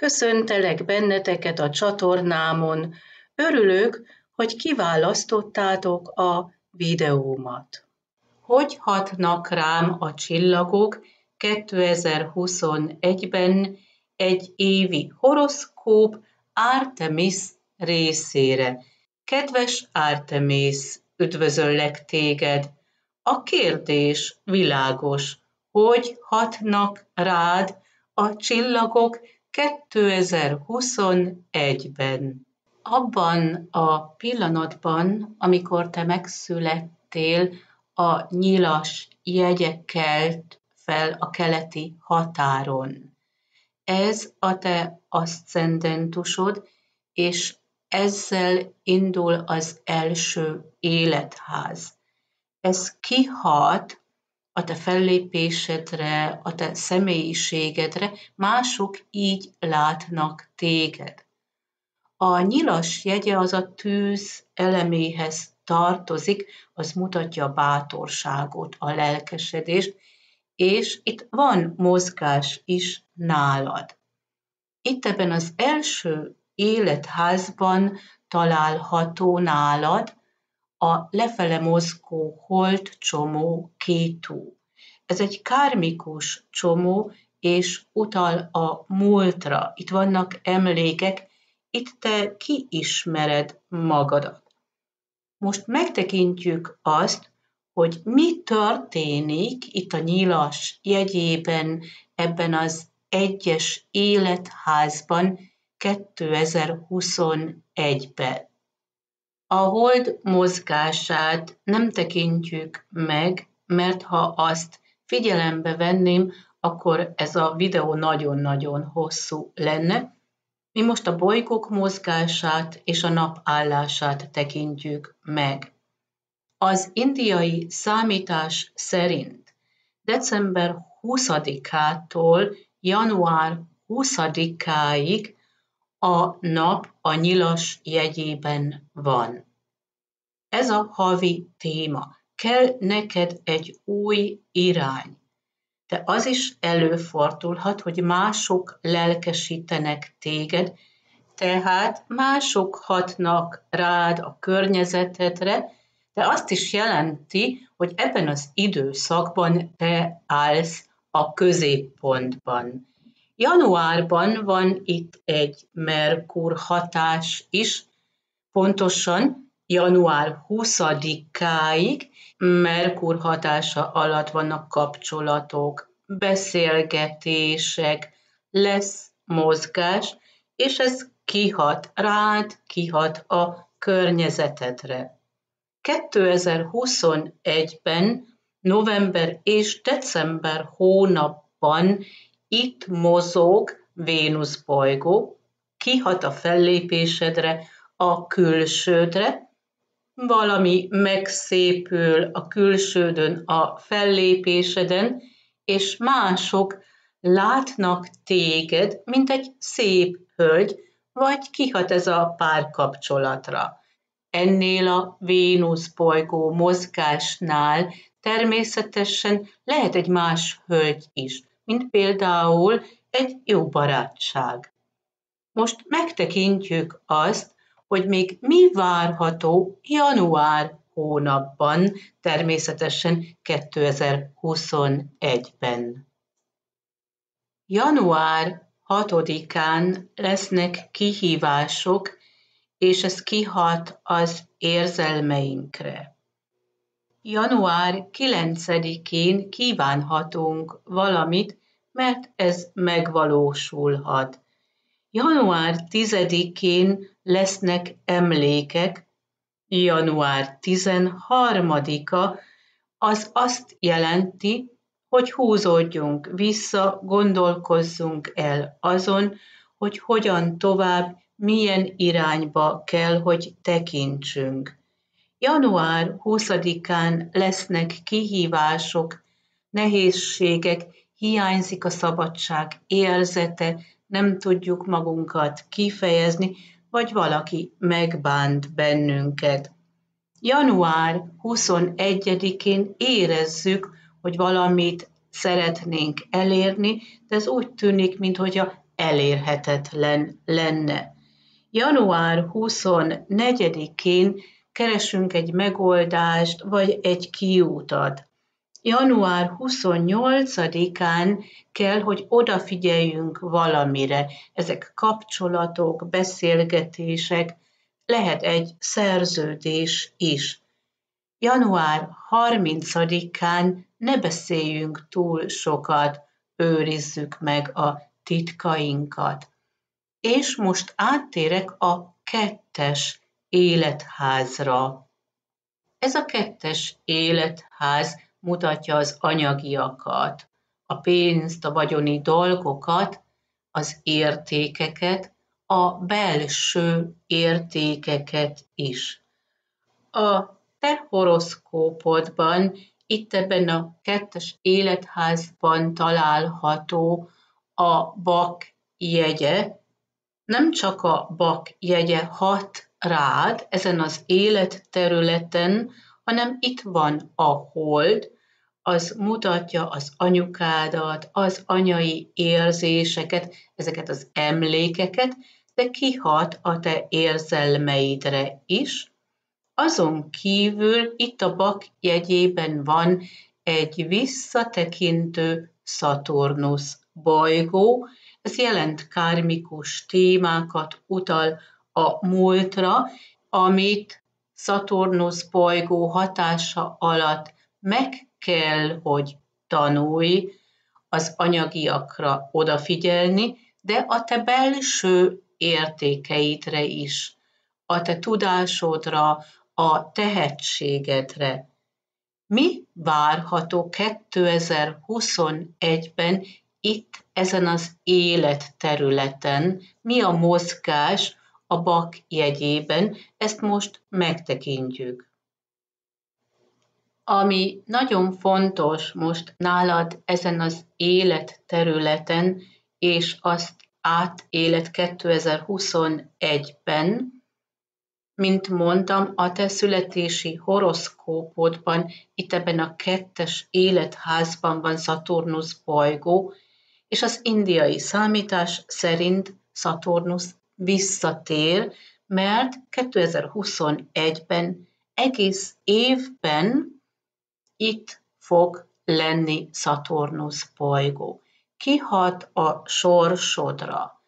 Köszöntelek benneteket a csatornámon. Örülök, hogy kiválasztottátok a videómat. Hogy hatnak rám a csillagok 2021-ben egy évi horoszkóp Artemis részére? Kedves Artemis, üdvözöllek téged! A kérdés világos, hogy hatnak rád a csillagok 2021-ben. Abban a pillanatban, amikor te megszülettél, a nyilas jegyek kelt fel a keleti határon. Ez a te aszcendentusod, és ezzel indul az első életház. Ez kihat a te fellépésedre, a te személyiségedre, mások így látnak téged. A nyilas jegye az a tűz eleméhez tartozik, az mutatja a bátorságot, a lelkesedést, és itt van mozgás is nálad. Itt ebben az első életházban található nálad a lefele mozgó holt csomó kétú. Ez egy kármikus csomó, és utal a múltra. Itt vannak emlékek, itt te kiismered magadat. Most megtekintjük azt, hogy mi történik itt a nyilas jegyében, ebben az egyes életházban 2021-ben. A hold mozgását nem tekintjük meg, mert ha azt figyelembe venném, akkor ez a videó nagyon-nagyon hosszú lenne. Mi most a bolygók mozgását és a nap állását tekintjük meg. Az indiai számítás szerint december 20-ától január 20-áig a nap a nyilas jegyében van. Ez a havi téma. Kell neked egy új irány. De az is előfordulhat, hogy mások lelkesítenek téged, tehát mások hatnak rád a környezetedre, de azt is jelenti, hogy ebben az időszakban te állsz a középpontban. Januárban van itt egy Merkur hatás is, pontosan január 20-áig Merkur hatása alatt vannak kapcsolatok, beszélgetések, lesz mozgás, és ez kihat rád, kihat a környezetedre. 2021-ben november és december hónapban itt mozog Vénusz bolygó, kihat a fellépésedre, a külsődre, valami megszépül a külsődön, a fellépéseden, és mások látnak téged, mint egy szép hölgy, vagy kihat ez a párkapcsolatra. Ennél a Vénusz bolygó mozgásnál természetesen lehet egy más hölgy is, mint például egy jó barátság. Most megtekintjük azt, hogy még mi várható január hónapban, természetesen 2021-ben. Január 6-án lesznek kihívások, és ez kihat az érzelmeinkre. Január 9-én kívánhatunk valamit, mert ez megvalósulhat. Január 10-én lesznek emlékek, január 13-a az azt jelenti, hogy húzódjunk vissza, gondolkozzunk el azon, hogy hogyan tovább, milyen irányba kell, hogy tekintsünk. Január 20-án lesznek kihívások, nehézségek, hiányzik a szabadság érzete, nem tudjuk magunkat kifejezni, vagy valaki megbánt bennünket. Január 21-én érezzük, hogy valamit szeretnénk elérni, de ez úgy tűnik, mintha elérhetetlen lenne. Január 24-én keresünk egy megoldást, vagy egy kiútat. Január 28-án kell, hogy odafigyeljünk valamire. Ezek kapcsolatok, beszélgetések, lehet egy szerződés is. Január 30-án ne beszéljünk túl sokat, őrizzük meg a titkainkat. És most áttérek a kettes életházra. Ez a kettes életház mutatja az anyagiakat, a pénzt, a vagyoni dolgokat, az értékeket, a belső értékeket is. A te horoszkópodban, itt ebben a kettes életházban található a bak jegye, nem csak a bak jegye hat rád ezen az életterületen, hanem itt van a hold, az mutatja az anyukádat, az anyai érzéseket, ezeket az emlékeket, de kihat a te érzelmeidre is. Azon kívül itt a bak jegyében van egy visszatekintő Szaturnusz bolygó, ez jelent kármikus témákat, utal a múltra, amit Szaturnusz bolygó hatása alatt meg kell, hogy tanulj az anyagiakra odafigyelni, de a te belső értékeidre is, a te tudásodra, a tehetségedre. Mi várható 2021-ben itt ezen az életterületen, mi a mozgás a bak jegyében, ezt most megtekintjük. Ami nagyon fontos most nálad ezen az életterületen, és azt átélet 2021-ben, mint mondtam, a te születési horoszkópodban, itt ebben a kettes életházban van Szaturnusz bolygó, és az indiai számítás szerint Szaturnusz visszatér, mert 2021-ben egész évben itt fog lenni Szaturnusz bolygó. Kihat a sorsodra,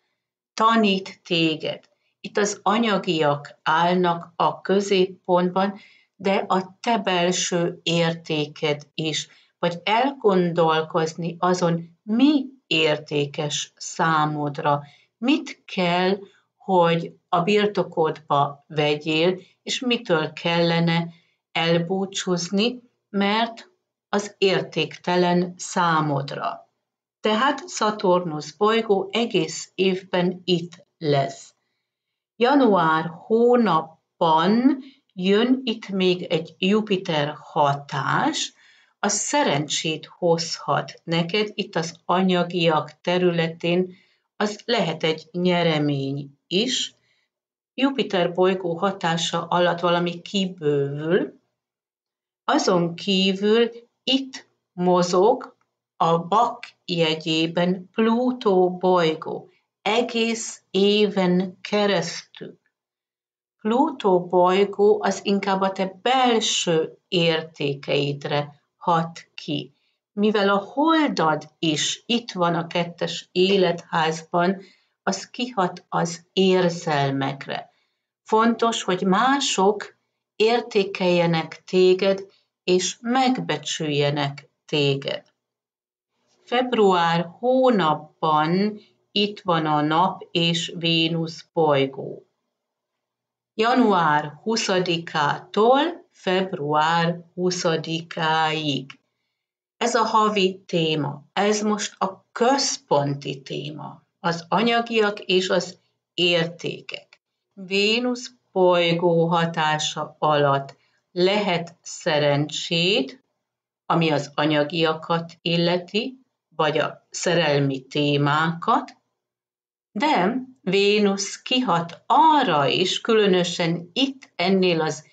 tanít téged. Itt az anyagiak állnak a középpontban, de a te belső értéked is, vagy elgondolkozni azon, mi értékes számodra, mit kell, hogy a birtokodba vegyél, és mitől kellene elbúcsúzni, mert az értéktelen számodra. Tehát Szaturnusz bolygó egész évben itt lesz. Január hónapban jön itt még egy Jupiter hatás, a szerencsét hozhat neked itt az anyagiak területén, az lehet egy nyeremény is. Jupiter bolygó hatása alatt valami kibővül, azon kívül itt mozog a bak jegyében Plutó bolygó egész éven keresztül. Plutó bolygó az inkább a te belső értékeidre hat ki. Mivel a holdad is itt van a kettes életházban, az kihat az érzelmekre. Fontos, hogy mások értékeljenek téged, és megbecsüljenek téged. Február hónapban itt van a nap és Vénusz bolygó. Január 20-ától február 20-áig. Ez a havi téma, ez most a központi téma, az anyagiak és az értékek. Vénusz bolygó hatása alatt lehet szerencsét, ami az anyagiakat illeti, vagy a szerelmi témákat, de Vénusz kihat arra is, különösen itt ennél az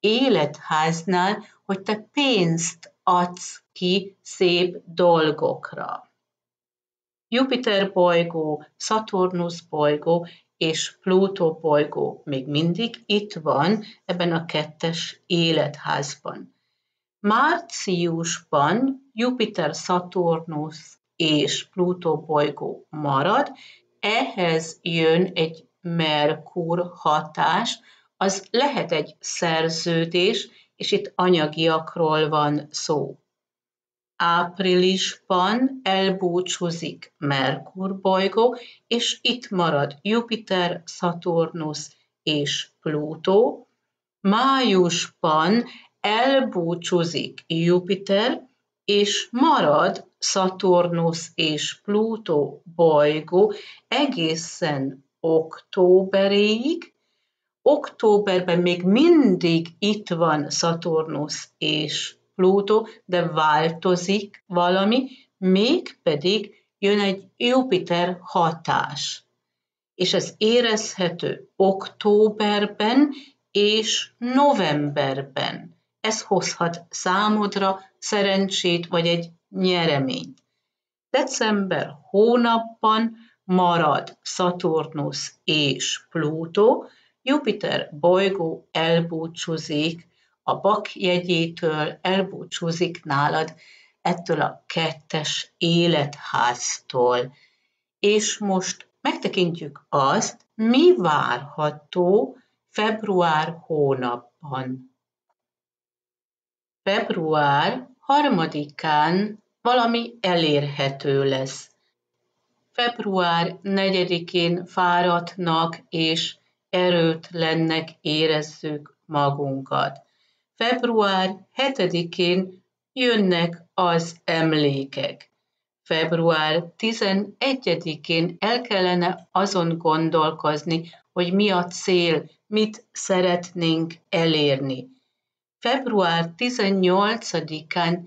életháznál, hogy te pénzt adsz ki szép dolgokra. Jupiter bolygó, Saturnus bolygó és Plutó bolygó még mindig itt van ebben a kettes életházban. Márciusban Jupiter, Saturnus és Plutó bolygó marad, ehhez jön egy Merkur hatás, az lehet egy szerződés, és itt anyagiakról van szó. Áprilisban elbúcsúzik Merkur bolygó, és itt marad Jupiter, Saturnus és Plutó. Májusban elbúcsúzik Jupiter, és marad Saturnus és Plutó bolygó egészen októberig, októberben még mindig itt van Saturnus és Plutó, de változik valami, mégpedig jön egy Jupiter hatás. És ez érezhető októberben és novemberben. Ez hozhat számodra szerencsét vagy egy nyereményt. December hónapban marad Saturnus és Plutó, Jupiter bolygó elbúcsúzik a bak jegyétől, elbúcsúzik nálad ettől a kettes életháztól. És most megtekintjük azt, mi várható február hónapban. Február harmadikán valami elérhető lesz. Február negyedikén fáradtnak és erőtlennek érezzük magunkat. Február 7-én jönnek az emlékek. Február 11-én el kellene azon gondolkozni, hogy mi a cél, mit szeretnénk elérni. Február 18-án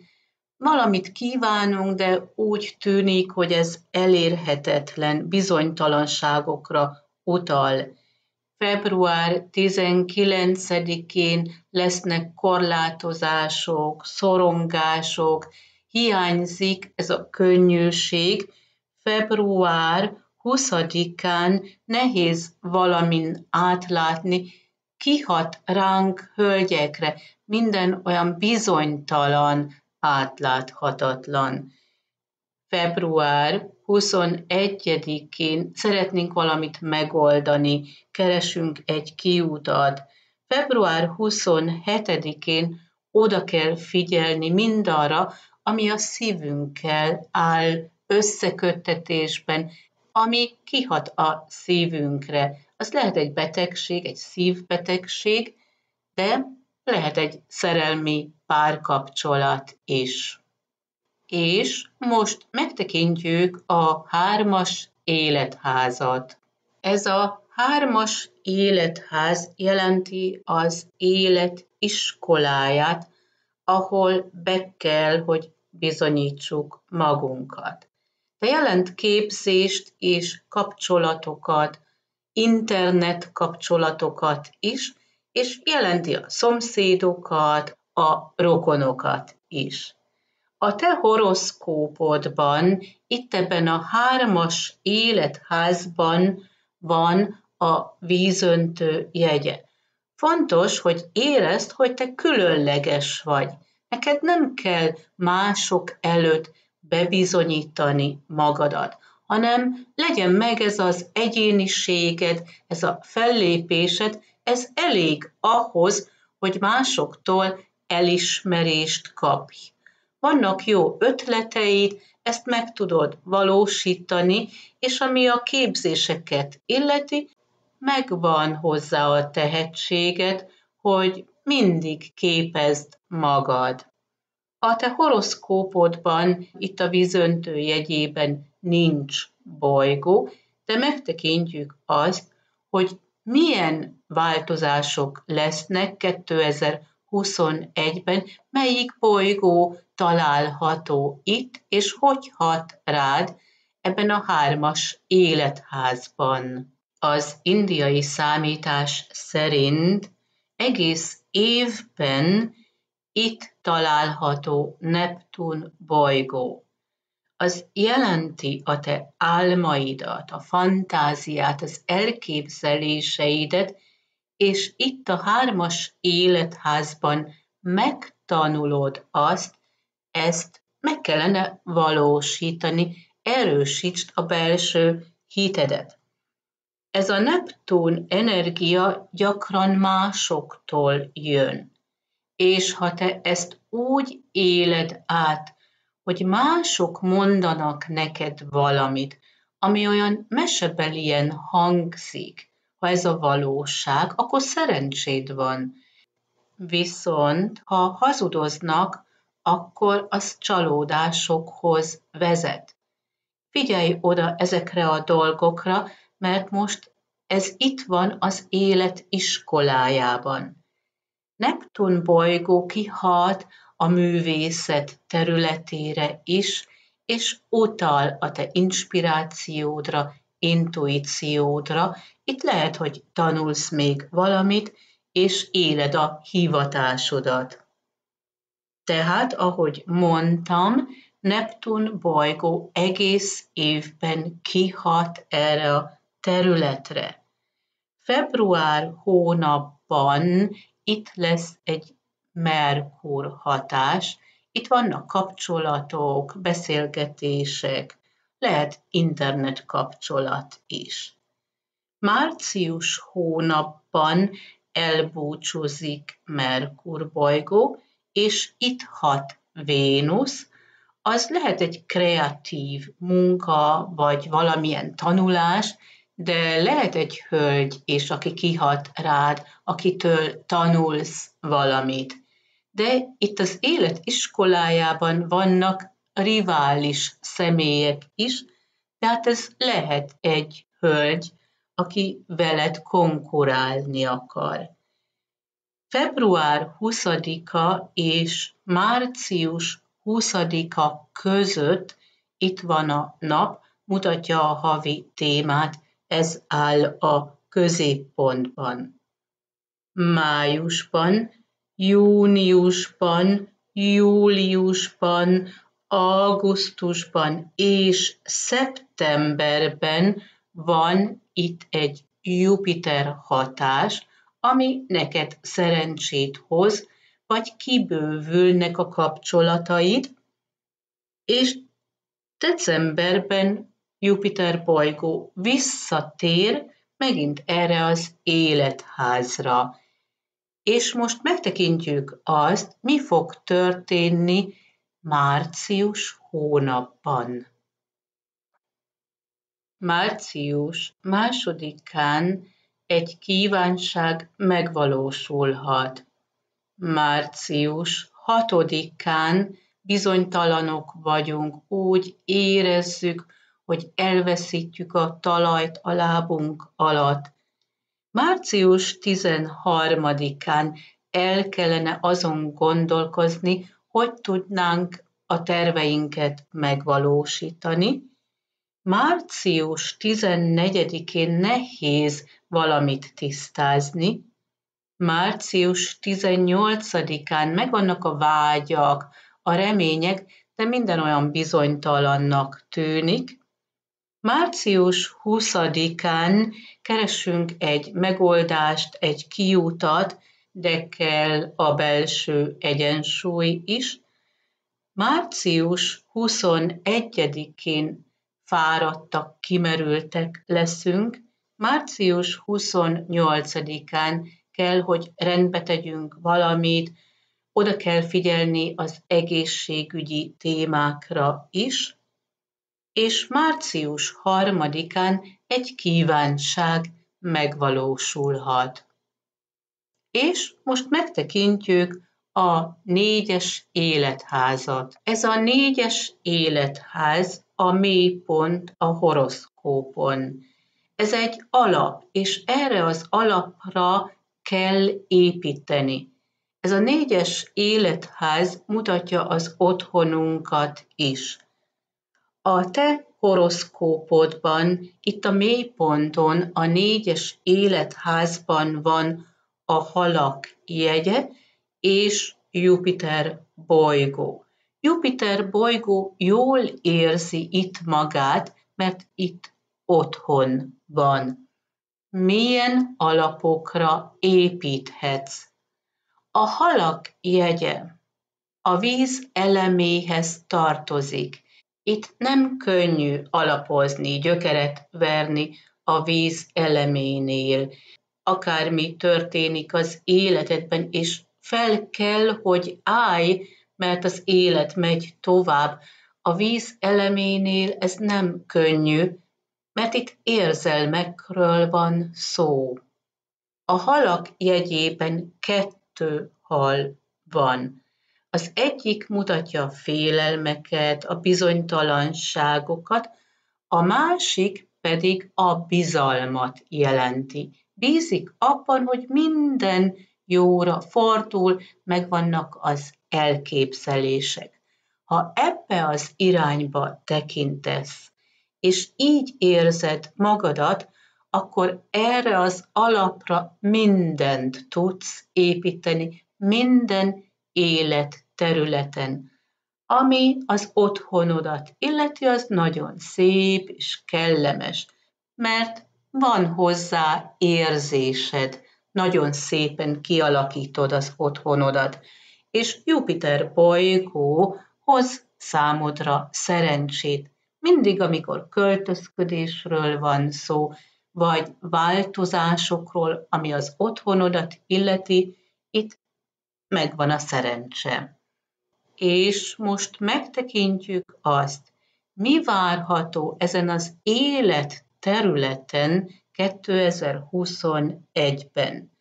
valamit kívánunk, de úgy tűnik, hogy ez elérhetetlen bizonytalanságokra utal február 19-én lesznek korlátozások, szorongások, hiányzik ez a könnyűség. Február 20-án nehéz valamin átlátni, kihat ránk hölgyekre, minden olyan bizonytalan, átláthatatlan. Február 21-én szeretnénk valamit megoldani, keresünk egy kiutat. Február 27-én oda kell figyelni mindarra, ami a szívünkkel áll összeköttetésben, ami kihat a szívünkre. Az lehet egy betegség, egy szívbetegség, de lehet egy szerelmi párkapcsolat is és most megtekintjük a hármas életházat. Ez a hármas életház jelenti az élet iskoláját, ahol be kell, hogy bizonyítsuk magunkat. De jelent képzést és kapcsolatokat, internet kapcsolatokat is, és jelenti a szomszédokat, a rokonokat is. A te horoszkópodban, itt ebben a hármas életházban van a vízöntő jegye. Fontos, hogy érezd, hogy te különleges vagy. Neked nem kell mások előtt bebizonyítani magadat, hanem legyen meg ez az egyéniséged, ez a fellépésed, ez elég ahhoz, hogy másoktól elismerést kapj vannak jó ötleteid, ezt meg tudod valósítani, és ami a képzéseket illeti, megvan hozzá a tehetséged, hogy mindig képezd magad. A te horoszkópodban, itt a vízöntő jegyében nincs bolygó, de megtekintjük azt, hogy milyen változások lesznek 2021-ben, melyik bolygó található itt, és hogy hat rád ebben a hármas életházban. Az indiai számítás szerint egész évben itt található Neptun bolygó. az jelenti a te álmaidat, a fantáziát, az elképzeléseidet, és itt a hármas életházban megtanulod azt, ezt meg kellene valósítani, erősítsd a belső hitedet. Ez a Neptun energia gyakran másoktól jön. És ha te ezt úgy éled át, hogy mások mondanak neked valamit, ami olyan mesebelien hangzik, ha ez a valóság, akkor szerencséd van. Viszont, ha hazudoznak, akkor az csalódásokhoz vezet. Figyelj oda ezekre a dolgokra, mert most ez itt van az élet iskolájában. Neptun bolygó kihat a művészet területére is, és utal a te inspirációdra, intuíciódra. Itt lehet, hogy tanulsz még valamit, és éled a hivatásodat. Tehát, ahogy mondtam, Neptun bolygó egész évben kihat erre a területre. Február hónapban itt lesz egy Merkur hatás, itt vannak kapcsolatok, beszélgetések, lehet internet kapcsolat is. Március hónapban elbúcsúzik Merkur bolygó, és itt hat Vénusz, az lehet egy kreatív munka, vagy valamilyen tanulás, de lehet egy hölgy, és aki kihat rád, akitől tanulsz valamit. De itt az élet iskolájában vannak rivális személyek is, tehát ez lehet egy hölgy, aki veled konkurálni akar. Február 20-a és március 20-a között itt van a nap, mutatja a havi témát, ez áll a középpontban. Májusban, júniusban, júliusban, augusztusban és szeptemberben van itt egy Jupiter hatás, ami neked szerencsét hoz, vagy kibővülnek a kapcsolataid, és decemberben Jupiter bolygó visszatér megint erre az életházra. És most megtekintjük azt, mi fog történni március hónapban. Március másodikán egy kívánság megvalósulhat. Március hatodikán bizonytalanok vagyunk, úgy érezzük, hogy elveszítjük a talajt a lábunk alatt. Március 13-án el kellene azon gondolkozni, hogy tudnánk a terveinket megvalósítani. Március 14-én nehéz valamit tisztázni. Március 18-án megvannak a vágyak, a remények, de minden olyan bizonytalannak tűnik. Március 20-án keresünk egy megoldást, egy kiutat, de kell a belső egyensúly is. Március 21-én fáradtak, kimerültek leszünk, március 28-án kell, hogy rendbe tegyünk valamit, oda kell figyelni az egészségügyi témákra is, és március harmadikán egy kívánság megvalósulhat. És most megtekintjük a négyes életházat. Ez a négyes életház a mélypont a horoszkópon. Ez egy alap, és erre az alapra kell építeni. Ez a négyes életház mutatja az otthonunkat is. A te horoszkópodban, itt a mélyponton, a négyes életházban van a halak jegye és Jupiter bolygó. Jupiter bolygó jól érzi itt magát, mert itt otthon van. Milyen alapokra építhetsz? A halak jegye a víz eleméhez tartozik. Itt nem könnyű alapozni, gyökeret verni a víz eleménél. Akármi történik az életedben, és fel kell, hogy állj, mert az élet megy tovább. A víz eleménél ez nem könnyű, mert itt érzelmekről van szó. A halak jegyében kettő hal van. Az egyik mutatja a félelmeket, a bizonytalanságokat, a másik pedig a bizalmat jelenti. Bízik abban, hogy minden jóra fordul, megvannak az elképzelések. Ha ebbe az irányba tekintesz, és így érzed magadat, akkor erre az alapra mindent tudsz építeni, minden életterületen. Ami az otthonodat illeti, az nagyon szép és kellemes, mert van hozzá érzésed, nagyon szépen kialakítod az otthonodat, és Jupiter bolygó hoz számodra szerencsét. Mindig, amikor költözködésről van szó, vagy változásokról, ami az otthonodat illeti, itt megvan a szerencse. És most megtekintjük azt, mi várható ezen az élet területen 2021-ben.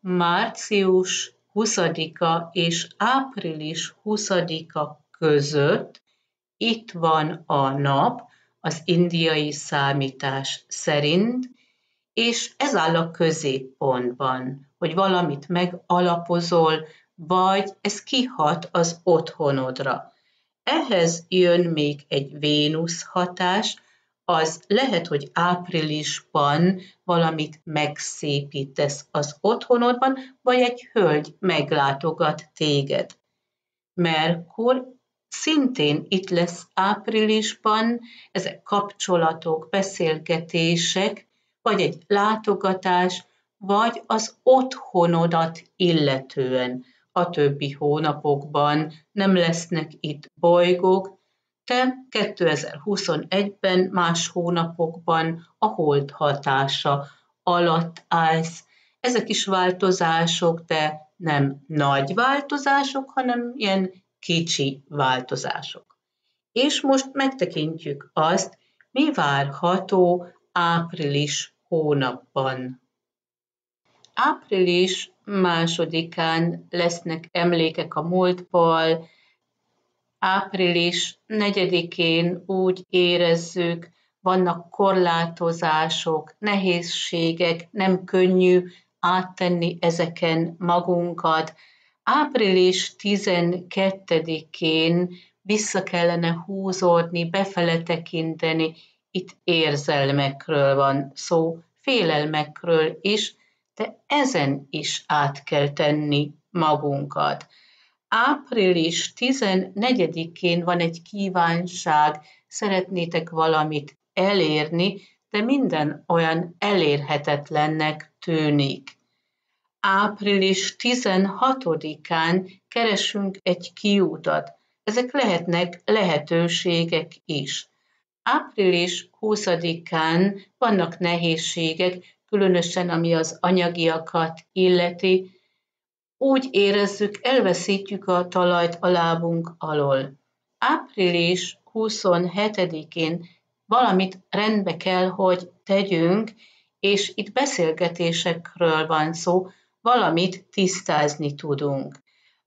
Március 20-a és április 20-a között itt van a nap az indiai számítás szerint, és ez áll a középpontban, hogy valamit megalapozol, vagy ez kihat az otthonodra. Ehhez jön még egy Vénusz hatás, az lehet, hogy áprilisban valamit megszépítesz az otthonodban, vagy egy hölgy meglátogat téged. Merkur szintén itt lesz áprilisban, ezek kapcsolatok, beszélgetések, vagy egy látogatás, vagy az otthonodat illetően. A többi hónapokban nem lesznek itt bolygók, te 2021-ben más hónapokban a hold hatása alatt állsz. Ezek is változások, de nem nagy változások, hanem ilyen kicsi változások. És most megtekintjük azt, mi várható április hónapban. Április másodikán lesznek emlékek a múltból, április negyedikén úgy érezzük, vannak korlátozások, nehézségek, nem könnyű áttenni ezeken magunkat. Április 12-én vissza kellene húzódni, befele tekinteni, itt érzelmekről van szó, félelmekről is, de ezen is át kell tenni magunkat. Április 14-én van egy kívánság, szeretnétek valamit elérni, de minden olyan elérhetetlennek tűnik. Április 16-án keresünk egy kiútat. Ezek lehetnek lehetőségek is. Április 20-án vannak nehézségek, különösen ami az anyagiakat illeti, úgy érezzük, elveszítjük a talajt a lábunk alól. Április 27-én valamit rendbe kell, hogy tegyünk, és itt beszélgetésekről van szó, valamit tisztázni tudunk.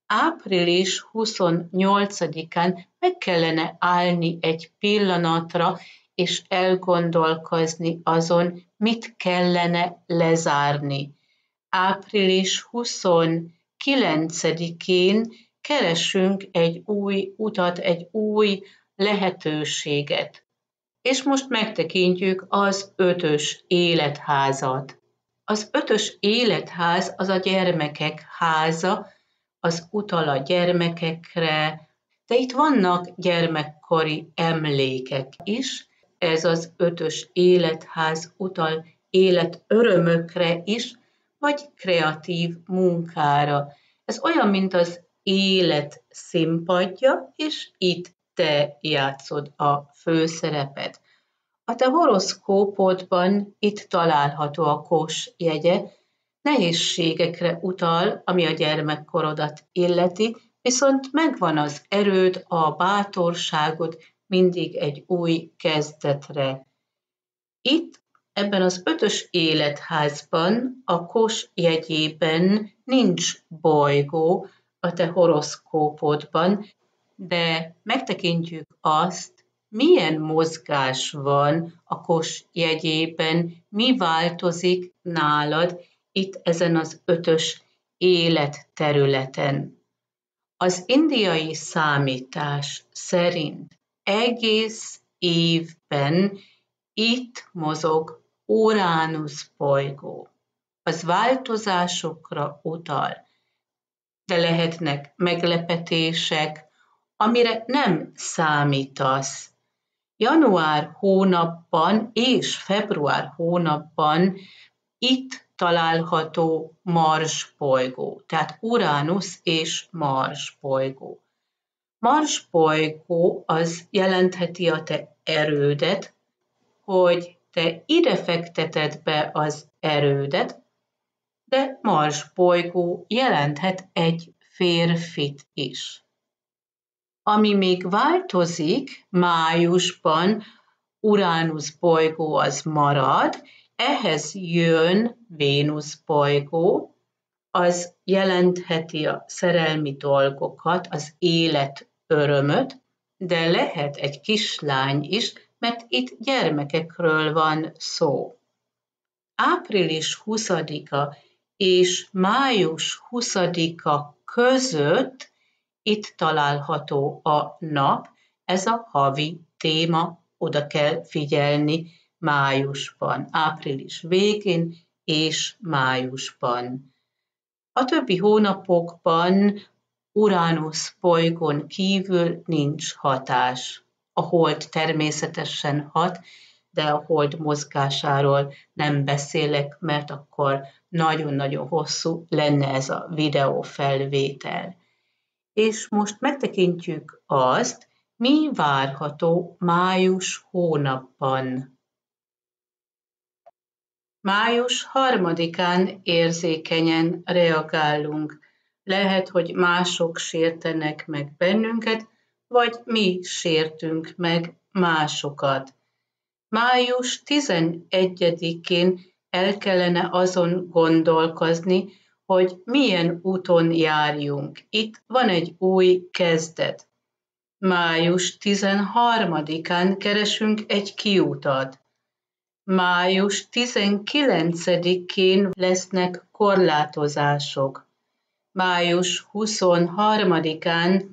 Április 28-án meg kellene állni egy pillanatra, és elgondolkozni azon, mit kellene lezárni. Április 29-én keresünk egy új utat, egy új lehetőséget. És most megtekintjük az ötös életházat. Az ötös életház az a gyermekek háza, az utal a gyermekekre, De itt vannak gyermekkori emlékek is, ez az ötös életház utal élet örömökre is, vagy kreatív munkára. Ez olyan, mint az élet színpadja, és itt te játszod a főszerepet. A te horoszkópodban itt található a kos jegye, nehézségekre utal, ami a gyermekkorodat illeti, viszont megvan az erőd, a bátorságod mindig egy új kezdetre. Itt ebben az ötös életházban, a kos jegyében nincs bolygó a te horoszkópodban, de megtekintjük azt, milyen mozgás van a kos jegyében, mi változik nálad itt ezen az ötös életterületen. Az indiai számítás szerint egész évben itt mozog Uránusz bolygó. Az változásokra utal, de lehetnek meglepetések, amire nem számítasz. Január hónapban és február hónapban itt található Mars bolygó, tehát Uránusz és Mars bolygó. Mars bolygó az jelentheti a te erődet, hogy te ide fekteted be az erődet, de Mars bolygó jelenthet egy férfit is. Ami még változik májusban, Uránusz bolygó az marad, ehhez jön Vénusz bolygó, az jelentheti a szerelmi dolgokat, az élet örömöt, de lehet egy kislány is, mert itt gyermekekről van szó. Április 20-a és május 20-a között itt található a nap, ez a havi téma, oda kell figyelni májusban, április végén és májusban. A többi hónapokban Uránusz bolygón kívül nincs hatás. A hold természetesen hat, de a hold mozgásáról nem beszélek, mert akkor nagyon-nagyon hosszú lenne ez a videófelvétel. És most megtekintjük azt, mi várható május hónapban. Május harmadikán érzékenyen reagálunk. Lehet, hogy mások sértenek meg bennünket, vagy mi sértünk meg másokat. Május 11-én el kellene azon gondolkozni, hogy milyen úton járjunk. Itt van egy új kezdet. Május 13-án keresünk egy kiutat május 19-én lesznek korlátozások. Május 23-án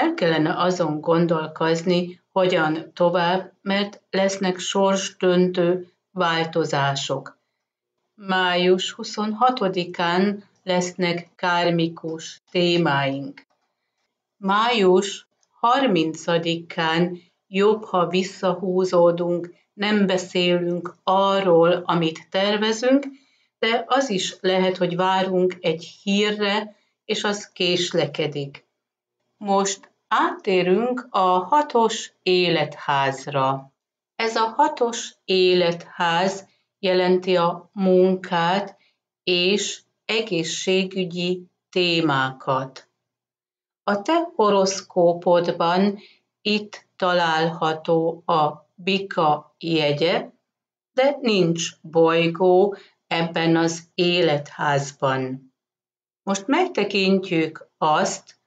el kellene azon gondolkozni, hogyan tovább, mert lesznek sorsdöntő változások. Május 26-án lesznek kármikus témáink. Május 30-án jobb, ha visszahúzódunk nem beszélünk arról, amit tervezünk, de az is lehet, hogy várunk egy hírre, és az késlekedik. Most áttérünk a hatos életházra. Ez a hatos életház jelenti a munkát és egészségügyi témákat. A te horoszkópodban itt található a bika jegye, de nincs bolygó ebben az életházban. Most megtekintjük azt,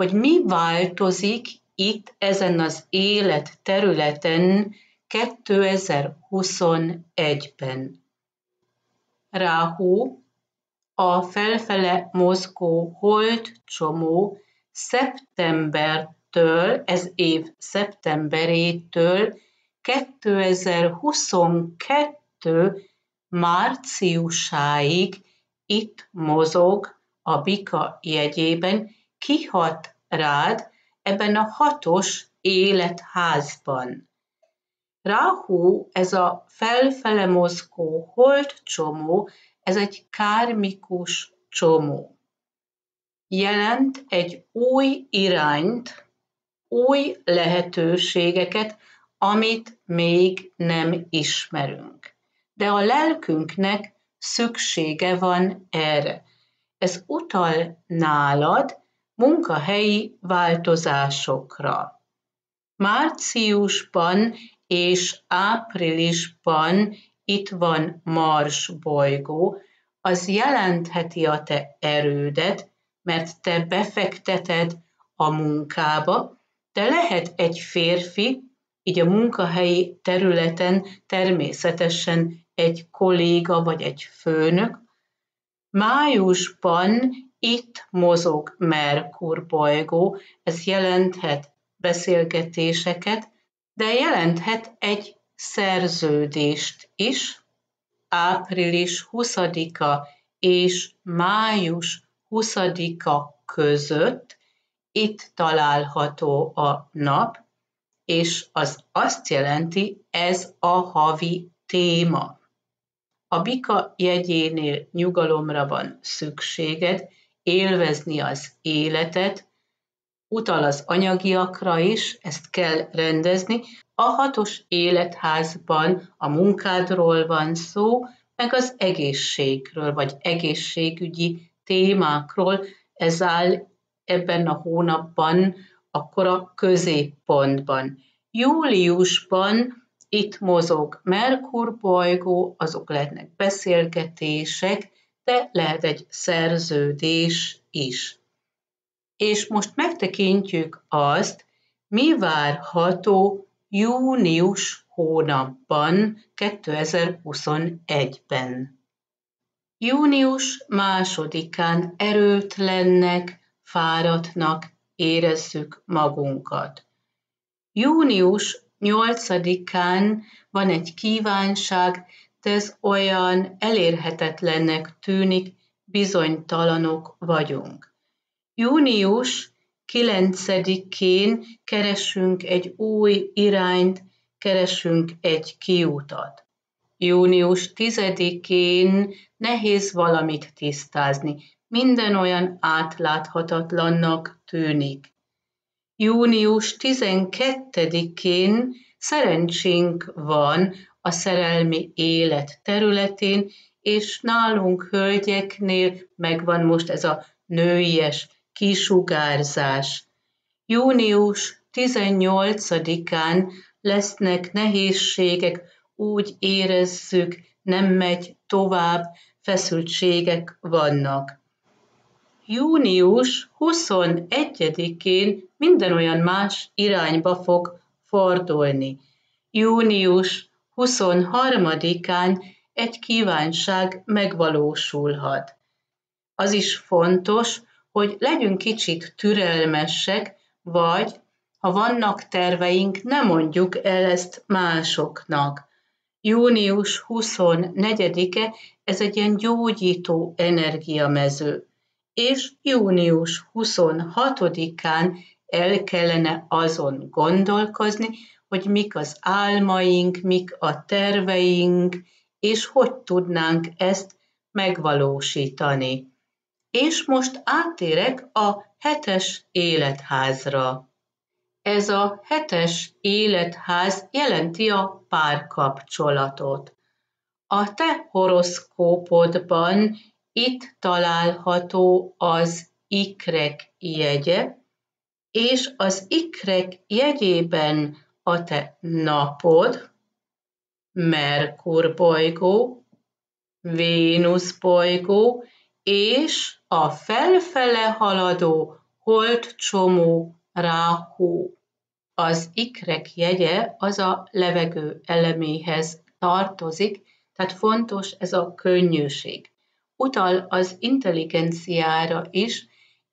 hogy mi változik itt ezen az élet területen 2021-ben. Ráhú, a felfele mozgó hold csomó szeptembertől, ez év szeptemberétől 2022 márciusáig itt mozog a bika jegyében, kihat rád ebben a hatos életházban. Rahu, ez a felfele mozgó csomó, ez egy kármikus csomó. Jelent egy új irányt, új lehetőségeket, amit még nem ismerünk. De a lelkünknek szüksége van erre. Ez utal nálad munkahelyi változásokra. Márciusban és áprilisban itt van Mars bolygó, az jelentheti a te erődet, mert te befekteted a munkába, de lehet egy férfi, így a munkahelyi területen természetesen egy kolléga vagy egy főnök. Májusban itt mozog Merkur bolygó, ez jelenthet beszélgetéseket, de jelenthet egy szerződést is. Április 20-a és május 20-a között itt található a nap, és az azt jelenti, ez a havi téma. A bika jegyénél nyugalomra van szükséged, élvezni az életet, utal az anyagiakra is, ezt kell rendezni. A hatos életházban a munkádról van szó, meg az egészségről, vagy egészségügyi témákról, ez áll ebben a hónapban, akkor a középpontban. Júliusban itt mozog Merkur bolygó, azok lehetnek beszélgetések, de lehet egy szerződés is. És most megtekintjük azt, mi várható június hónapban 2021-ben. Június másodikán erőtlennek, fáradtnak érezzük magunkat. Június 8-án van egy kívánság, ez olyan elérhetetlennek tűnik, bizonytalanok vagyunk. Június 9-én keresünk egy új irányt, keresünk egy kiutat. Június 10-én nehéz valamit tisztázni, minden olyan átláthatatlannak tűnik. Június 12-én szerencsénk van a szerelmi élet területén, és nálunk hölgyeknél megvan most ez a nőies kisugárzás. Június 18-án lesznek nehézségek, úgy érezzük, nem megy tovább, feszültségek vannak június 21-én minden olyan más irányba fog fordulni. Június 23-án egy kívánság megvalósulhat. Az is fontos, hogy legyünk kicsit türelmesek, vagy ha vannak terveink, ne mondjuk el ezt másoknak. Június 24-e ez egy ilyen gyógyító energiamező és június 26-án el kellene azon gondolkozni, hogy mik az álmaink, mik a terveink, és hogy tudnánk ezt megvalósítani. És most átérek a hetes életházra. Ez a hetes életház jelenti a párkapcsolatot. A te horoszkópodban itt található az ikrek jegye, és az ikrek jegyében a te napod, Merkur bolygó, Vénusz bolygó, és a felfele haladó csomó Ráhú. Az ikrek jegye az a levegő eleméhez tartozik, tehát fontos ez a könnyűség utal az intelligenciára is,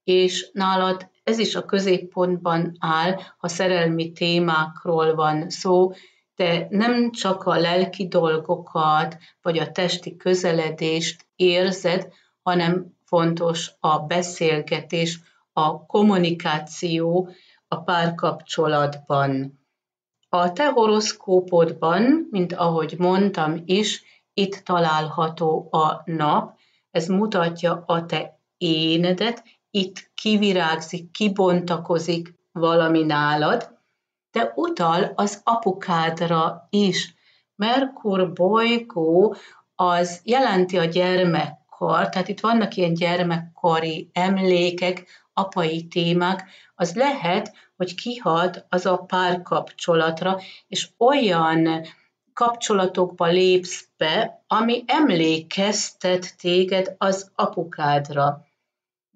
és nálad ez is a középpontban áll, ha szerelmi témákról van szó, de nem csak a lelki dolgokat, vagy a testi közeledést érzed, hanem fontos a beszélgetés, a kommunikáció, a párkapcsolatban. A te horoszkópodban, mint ahogy mondtam is, itt található a nap, ez mutatja a te énedet, itt kivirágzik, kibontakozik valami nálad, de utal az apukádra is. Merkur bolygó az jelenti a gyermekkor, tehát itt vannak ilyen gyermekkori emlékek, apai témák, az lehet, hogy kihat az a párkapcsolatra, és olyan kapcsolatokba lépsz be, ami emlékeztet téged az apukádra.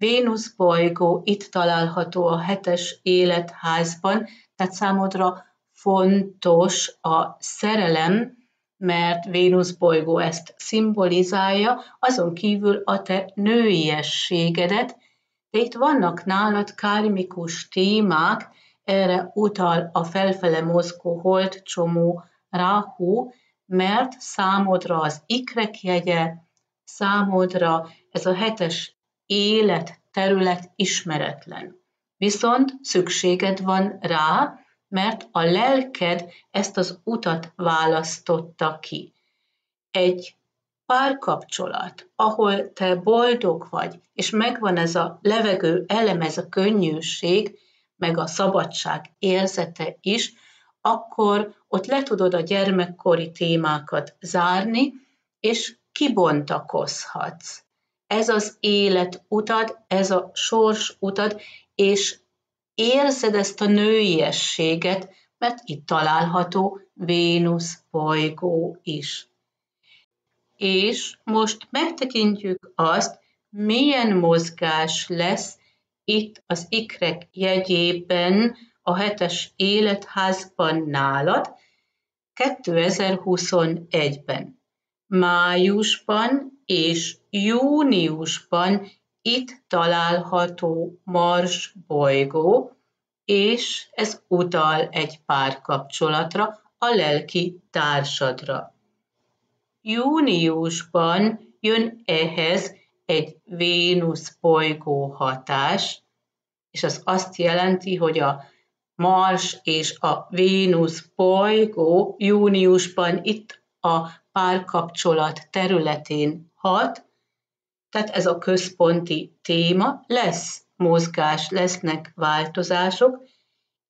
Vénusz bolygó itt található a hetes életházban, tehát számodra fontos a szerelem, mert Vénusz bolygó ezt szimbolizálja, azon kívül a te nőiességedet, de itt vannak nálad kármikus témák, erre utal a felfele mozgó holdcsomó Rahu, mert számodra az ikrek jegye, számodra ez a hetes élet terület ismeretlen. Viszont szükséged van rá, mert a lelked ezt az utat választotta ki. Egy párkapcsolat, ahol te boldog vagy, és megvan ez a levegő elem, ez a könnyűség, meg a szabadság érzete is, akkor ott le tudod a gyermekkori témákat zárni, és kibontakozhatsz. Ez az élet utad, ez a sors utad, és érzed ezt a nőiességet, mert itt található Vénusz bolygó is. És most megtekintjük azt, milyen mozgás lesz itt az ikrek jegyében a hetes életházban nálad 2021-ben. Májusban és júniusban itt található Mars bolygó, és ez utal egy párkapcsolatra, a lelki társadra. Júniusban jön ehhez egy Vénusz bolygó hatás, és az azt jelenti, hogy a Mars és a Vénusz bolygó júniusban itt a párkapcsolat területén hat, tehát ez a központi téma, lesz mozgás, lesznek változások,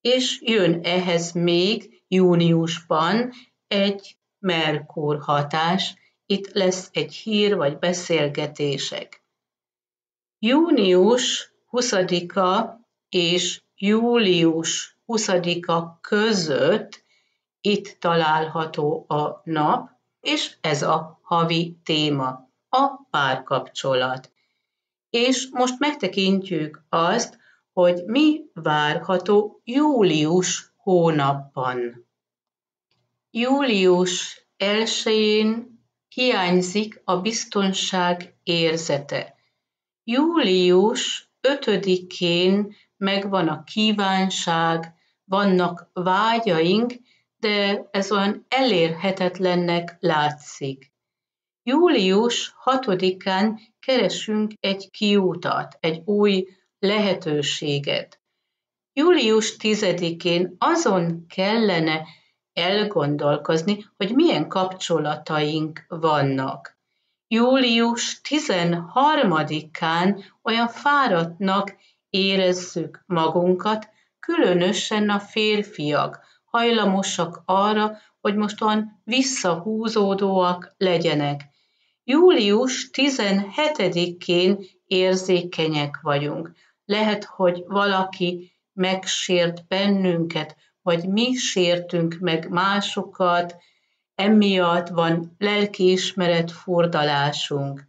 és jön ehhez még júniusban egy Merkur hatás, itt lesz egy hír vagy beszélgetések. Június 20-a és július 20-a között itt található a nap, és ez a havi téma, a párkapcsolat. És most megtekintjük azt, hogy mi várható július hónapban. Július 1-én hiányzik a biztonság érzete. Július 5-én megvan a kívánság, vannak vágyaink, de ez olyan elérhetetlennek látszik. Július 6-án keresünk egy kiútat, egy új lehetőséget. Július 10-én azon kellene elgondolkozni, hogy milyen kapcsolataink vannak. Július 13-án olyan fáradtnak érezzük magunkat, különösen a férfiak hajlamosak arra, hogy mostan visszahúzódóak legyenek. Július 17-én érzékenyek vagyunk. Lehet, hogy valaki megsért bennünket, vagy mi sértünk meg másokat, emiatt van lelkiismeret furdalásunk.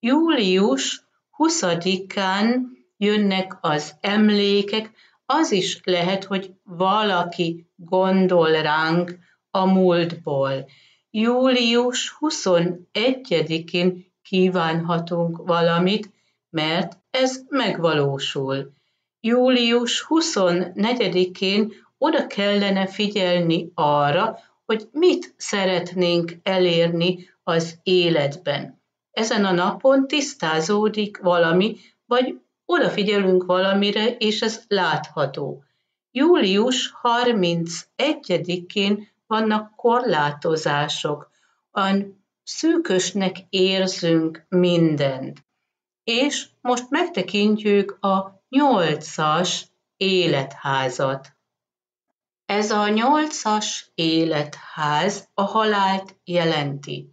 Július 20-án jönnek az emlékek, az is lehet, hogy valaki gondol ránk a múltból. Július 21-én kívánhatunk valamit, mert ez megvalósul. Július 24-én oda kellene figyelni arra, hogy mit szeretnénk elérni az életben. Ezen a napon tisztázódik valami, vagy odafigyelünk valamire, és ez látható. Július 31-én vannak korlátozások, olyan szűkösnek érzünk mindent. És most megtekintjük a nyolcas életházat. Ez a nyolcas életház a halált jelenti.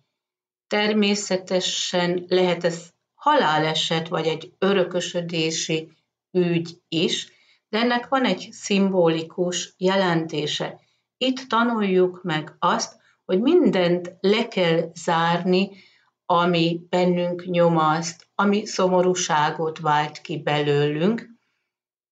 Természetesen lehet ez haláleset vagy egy örökösödési ügy is, de ennek van egy szimbolikus jelentése. Itt tanuljuk meg azt, hogy mindent le kell zárni, ami bennünk nyomaszt, ami szomorúságot vált ki belőlünk,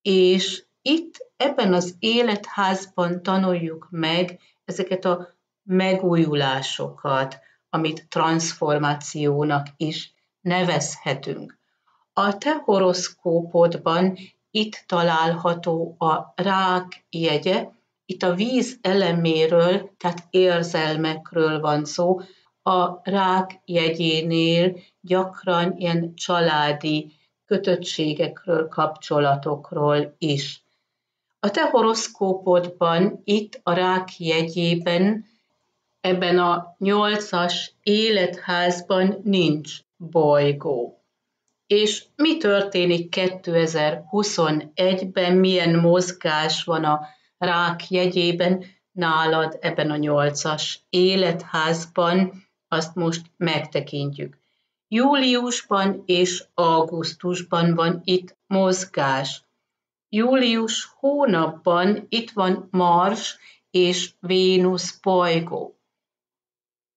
és itt ebben az életházban tanuljuk meg ezeket a megújulásokat, amit transformációnak is nevezhetünk. A te horoszkópodban itt található a rák jegye, itt a víz eleméről, tehát érzelmekről van szó, a rák jegyénél gyakran ilyen családi kötöttségekről, kapcsolatokról is. A te horoszkópodban itt a rák jegyében, ebben a nyolcas életházban nincs bolygó. És mi történik 2021-ben, milyen mozgás van a rák jegyében nálad ebben a nyolcas életházban, azt most megtekintjük. Júliusban és augusztusban van itt mozgás. Július hónapban itt van Mars és Vénusz bolygó.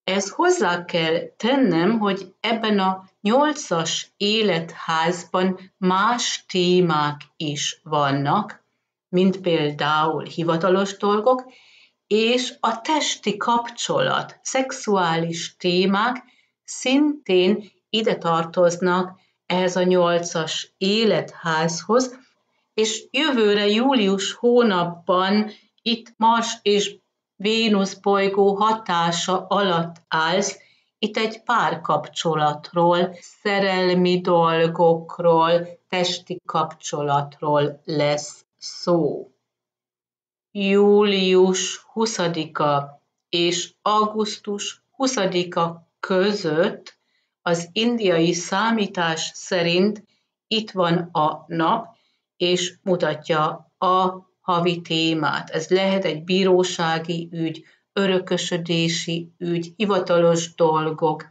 Ez hozzá kell tennem, hogy ebben a nyolcas életházban más témák is vannak, mint például hivatalos dolgok, és a testi kapcsolat, szexuális témák szintén ide tartoznak ehhez a nyolcas életházhoz, és jövőre július hónapban itt Mars és Vénusz bolygó hatása alatt állsz, itt egy párkapcsolatról, szerelmi dolgokról, testi kapcsolatról lesz szó. Július 20-a és augusztus 20-a között az indiai számítás szerint itt van a nap, és mutatja a havi témát. Ez lehet egy bírósági ügy, örökösödési ügy, hivatalos dolgok,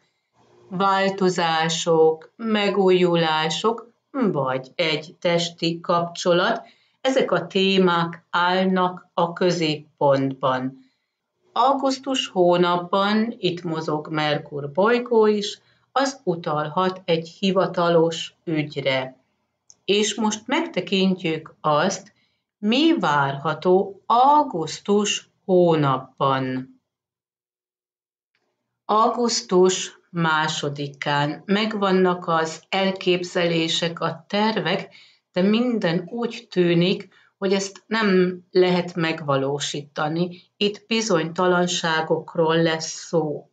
változások, megújulások, vagy egy testi kapcsolat. Ezek a témák állnak a középpontban. Augusztus hónapban itt mozog Merkur bolygó is, az utalhat egy hivatalos ügyre. És most megtekintjük azt, mi várható augusztus hónapban. Augusztus másodikán megvannak az elképzelések, a tervek, de minden úgy tűnik, hogy ezt nem lehet megvalósítani. Itt bizonytalanságokról lesz szó.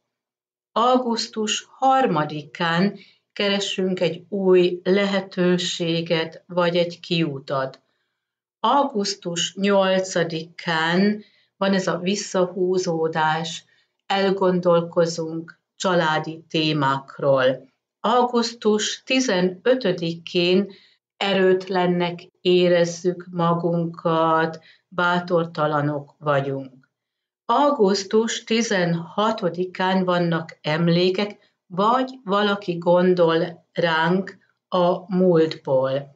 Augusztus harmadikán keresünk egy új lehetőséget, vagy egy kiutat. Augusztus 8-án van ez a visszahúzódás, elgondolkozunk családi témákról. Augusztus 15-én erőtlennek érezzük magunkat, bátortalanok vagyunk. Augusztus 16-án vannak emlékek, vagy valaki gondol ránk a múltból.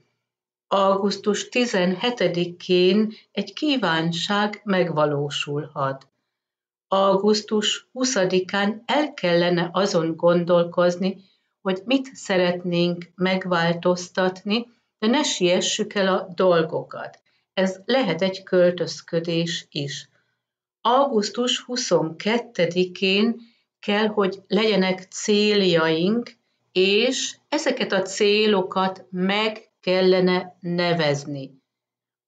Augusztus 17-én egy kívánság megvalósulhat. Augusztus 20-án el kellene azon gondolkozni, hogy mit szeretnénk megváltoztatni, de ne siessük el a dolgokat. Ez lehet egy költözködés is. Augusztus 22-én kell, hogy legyenek céljaink, és ezeket a célokat meg kellene nevezni.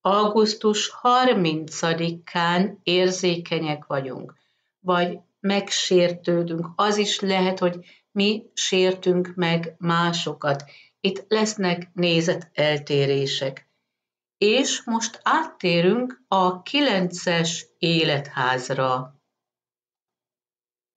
Augusztus 30-án érzékenyek vagyunk, vagy megsértődünk. Az is lehet, hogy mi sértünk meg másokat. Itt lesznek nézeteltérések. És most áttérünk a kilences életházra.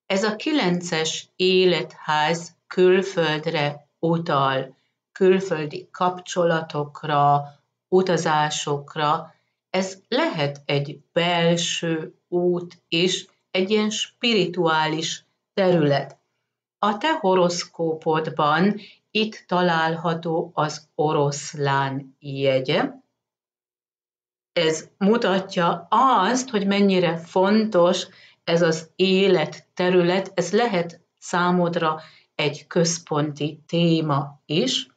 Ez a kilences életház külföldre utal, külföldi kapcsolatokra, utazásokra. Ez lehet egy belső út is, egy ilyen spirituális terület. A te horoszkópodban itt található az oroszlán jegye. Ez mutatja azt, hogy mennyire fontos ez az életterület, ez lehet számodra egy központi téma is.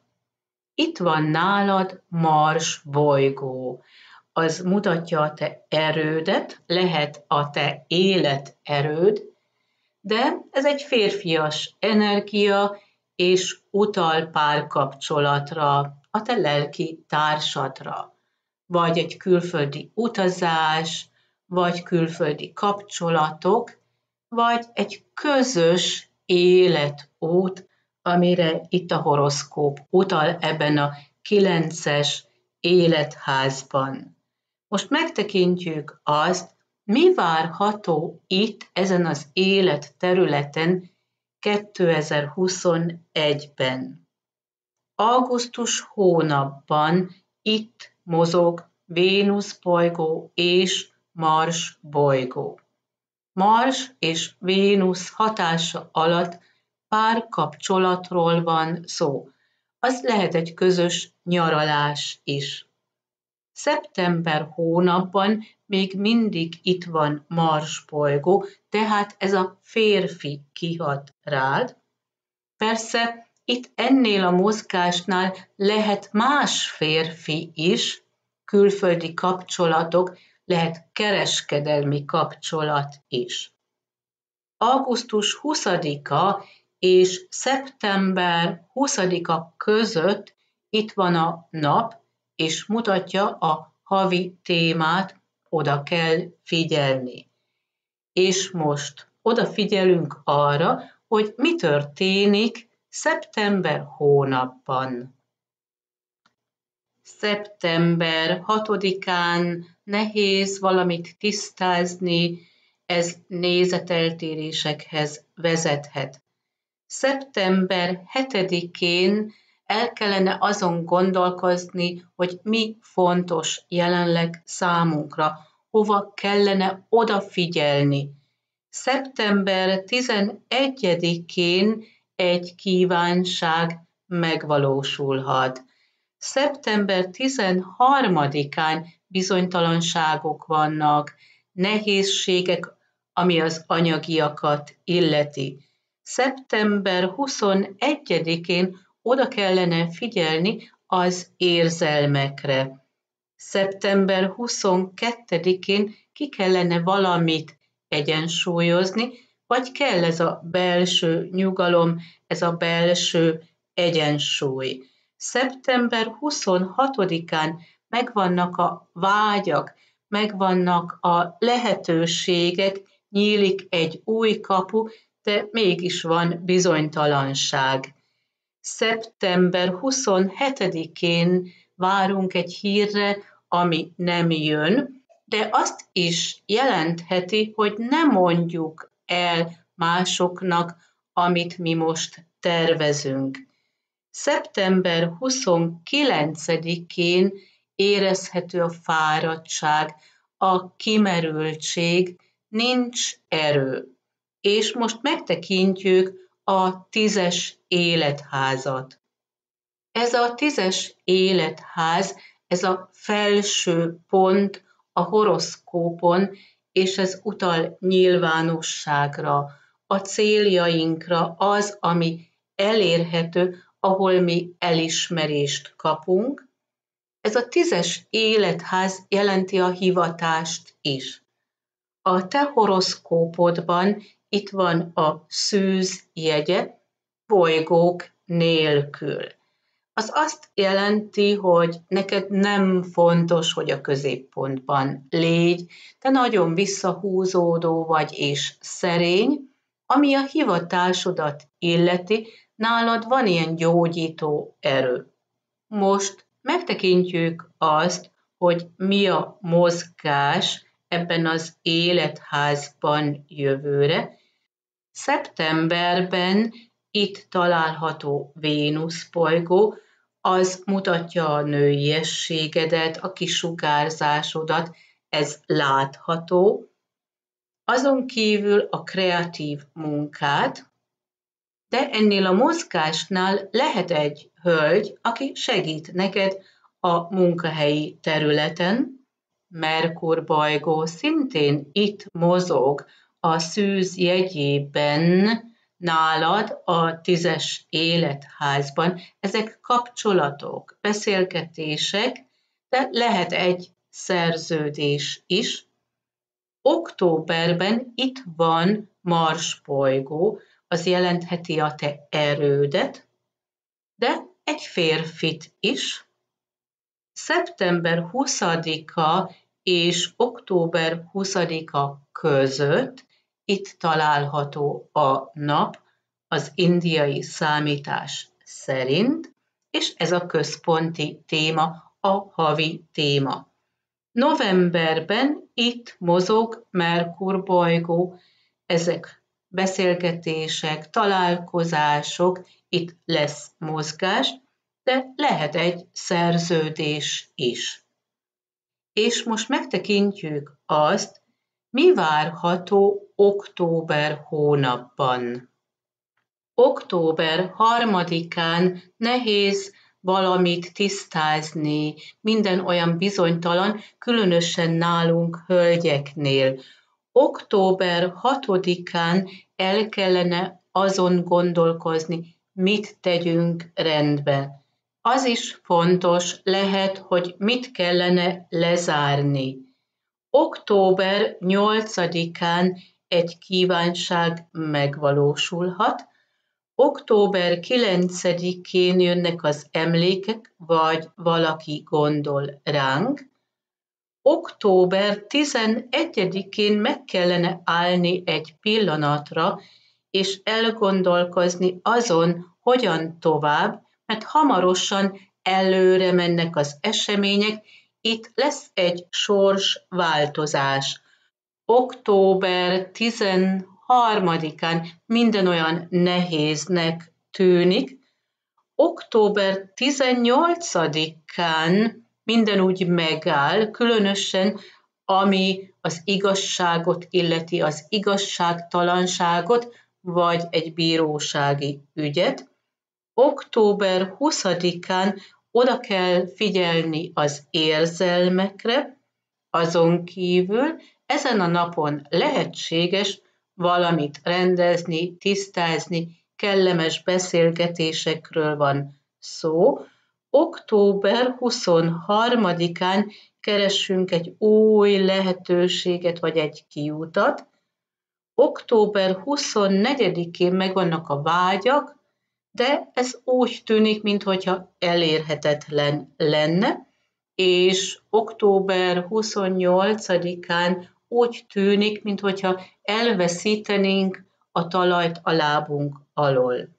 Itt van nálad Mars bolygó. Az mutatja a te erődet, lehet a te életerőd, de ez egy férfias energia, és utal párkapcsolatra, a te lelki társadra, vagy egy külföldi utazás, vagy külföldi kapcsolatok, vagy egy közös életút, amire itt a horoszkóp utal ebben a kilences életházban. Most megtekintjük azt, mi várható itt ezen az élet területen 2021-ben. Augusztus hónapban itt mozog Vénusz bolygó és Mars bolygó. Mars és Vénusz hatása alatt pár kapcsolatról van szó. Az lehet egy közös nyaralás is. Szeptember hónapban még mindig itt van Mars bolygó, tehát ez a férfi kihat rád. Persze itt ennél a mozgásnál lehet más férfi is, külföldi kapcsolatok, lehet kereskedelmi kapcsolat is. Augusztus 20-a és szeptember 20-a között itt van a nap, és mutatja a havi témát, oda kell figyelni. És most odafigyelünk arra, hogy mi történik szeptember hónapban. Szeptember 6-án nehéz valamit tisztázni, ez nézeteltérésekhez vezethet. Szeptember 7-én el kellene azon gondolkozni, hogy mi fontos jelenleg számunkra, hova kellene odafigyelni. Szeptember 11-én egy kívánság megvalósulhat. Szeptember 13-án bizonytalanságok vannak, nehézségek, ami az anyagiakat illeti. Szeptember 21-én oda kellene figyelni az érzelmekre. Szeptember 22-én ki kellene valamit egyensúlyozni, vagy kell ez a belső nyugalom, ez a belső egyensúly. Szeptember 26-án megvannak a vágyak, megvannak a lehetőségek, nyílik egy új kapu, de mégis van bizonytalanság. Szeptember 27-én várunk egy hírre, ami nem jön, de azt is jelentheti, hogy nem mondjuk el másoknak, amit mi most tervezünk. Szeptember 29-én érezhető a fáradtság, a kimerültség, nincs erő. És most megtekintjük a tízes életházat. Ez a tízes életház, ez a felső pont a horoszkópon, és ez utal nyilvánosságra, a céljainkra, az, ami elérhető, ahol mi elismerést kapunk, ez a tízes életház jelenti a hivatást is. A te horoszkópodban itt van a szűz jegye, bolygók nélkül. Az azt jelenti, hogy neked nem fontos, hogy a középpontban légy, te nagyon visszahúzódó vagy és szerény, ami a hivatásodat illeti, nálad van ilyen gyógyító erő. Most megtekintjük azt, hogy mi a mozgás ebben az életházban jövőre. Szeptemberben itt található Vénusz bolygó, az mutatja a nőiességedet, a kisugárzásodat, ez látható. Azon kívül a kreatív munkát, de ennél a mozgásnál lehet egy hölgy, aki segít neked a munkahelyi területen. Merkur bolygó szintén itt mozog a szűz jegyében, nálad a tízes életházban. Ezek kapcsolatok, beszélgetések, de lehet egy szerződés is. Októberben itt van Mars bolygó, az jelentheti a te erődet, de egy férfit is. Szeptember 20-a és október 20-a között itt található a nap az indiai számítás szerint, és ez a központi téma, a havi téma. Novemberben itt mozog Merkur bolygó, ezek beszélgetések, találkozások, itt lesz mozgás, de lehet egy szerződés is. És most megtekintjük azt, mi várható október hónapban. Október harmadikán nehéz valamit tisztázni, minden olyan bizonytalan, különösen nálunk hölgyeknél. Október hatodikán el kellene azon gondolkozni, mit tegyünk rendbe. Az is fontos lehet, hogy mit kellene lezárni. Október 8-án egy kívánság megvalósulhat, október 9-én jönnek az emlékek, vagy valaki gondol ránk, október 11-én meg kellene állni egy pillanatra, és elgondolkozni azon, hogyan tovább, mert hamarosan előre mennek az események, itt lesz egy sors változás. Október 13-án minden olyan nehéznek tűnik, október 18-án minden úgy megáll, különösen ami az igazságot illeti, az igazságtalanságot, vagy egy bírósági ügyet. Október 20-án oda kell figyelni az érzelmekre, azon kívül ezen a napon lehetséges valamit rendezni, tisztázni, kellemes beszélgetésekről van szó. Október 23-án keressünk egy új lehetőséget, vagy egy kiutat. Október 24-én megvannak a vágyak, de ez úgy tűnik, mintha elérhetetlen lenne, és október 28-án úgy tűnik, mintha elveszítenénk a talajt a lábunk alól.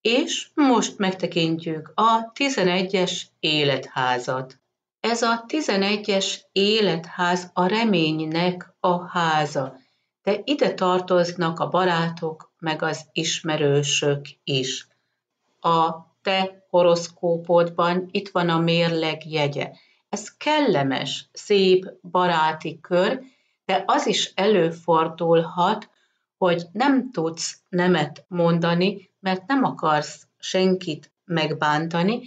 És most megtekintjük a 11-es életházat. Ez a 11-es életház a reménynek a háza, de ide tartoznak a barátok, meg az ismerősök is a te horoszkópodban itt van a mérleg jegye. Ez kellemes, szép, baráti kör, de az is előfordulhat, hogy nem tudsz nemet mondani, mert nem akarsz senkit megbántani,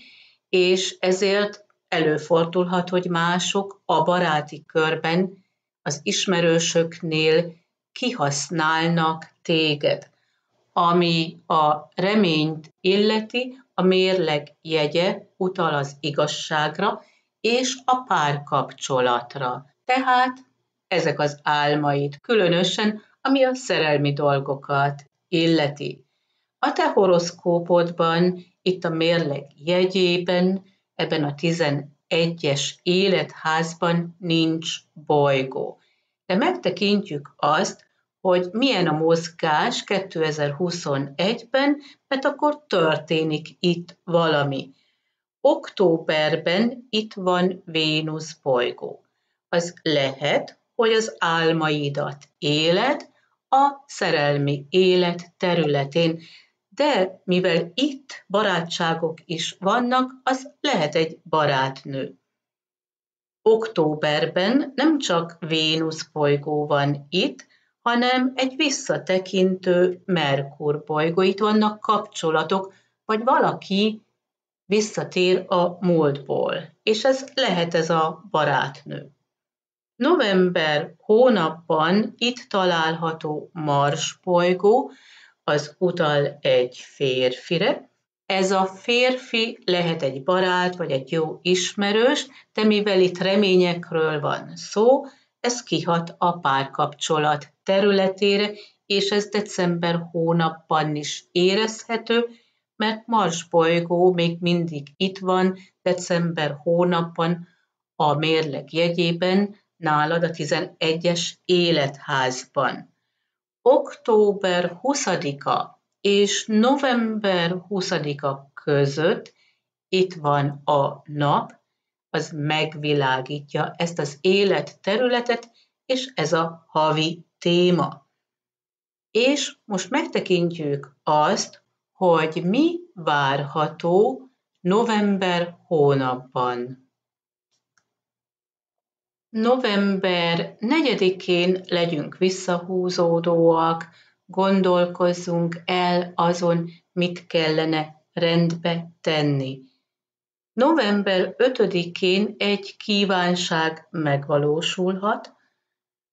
és ezért előfordulhat, hogy mások a baráti körben, az ismerősöknél kihasználnak téged ami a reményt illeti, a mérleg jegye utal az igazságra és a párkapcsolatra. Tehát ezek az álmaid, különösen ami a szerelmi dolgokat illeti. A te horoszkópodban, itt a mérleg jegyében, ebben a 11-es életházban nincs bolygó. De megtekintjük azt, hogy milyen a mozgás 2021-ben, mert akkor történik itt valami. Októberben itt van Vénusz bolygó. Az lehet, hogy az álmaidat éled a szerelmi élet területén, de mivel itt barátságok is vannak, az lehet egy barátnő. Októberben nem csak Vénusz bolygó van itt, hanem egy visszatekintő Merkur bolygó. Itt vannak kapcsolatok, vagy valaki visszatér a múltból, és ez lehet ez a barátnő. November hónapban itt található Mars bolygó, az utal egy férfire. Ez a férfi lehet egy barát, vagy egy jó ismerős, de mivel itt reményekről van szó, ez kihat a párkapcsolat területére, és ez december hónapban is érezhető, mert Mars bolygó még mindig itt van december hónapban a mérleg jegyében, nálad a 11-es életházban. Október 20-a és november 20-a között itt van a nap, az megvilágítja ezt az életterületet, és ez a havi téma. És most megtekintjük azt, hogy mi várható november hónapban. November 4-én legyünk visszahúzódóak, gondolkozzunk el azon, mit kellene rendbe tenni. November 5-én egy kívánság megvalósulhat,